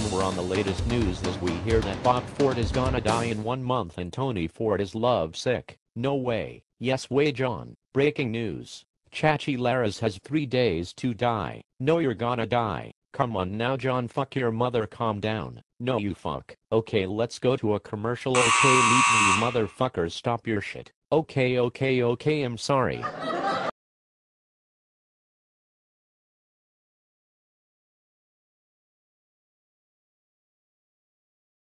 And we're on the latest news as we hear that Bob Ford is gonna die in one month and Tony Ford is love sick. No way. Yes way John. Breaking news. Chachi Laras has three days to die. No you're gonna die. Come on now John fuck your mother calm down. No you fuck. Okay let's go to a commercial okay leave me you motherfuckers stop your shit. Okay okay okay I'm sorry.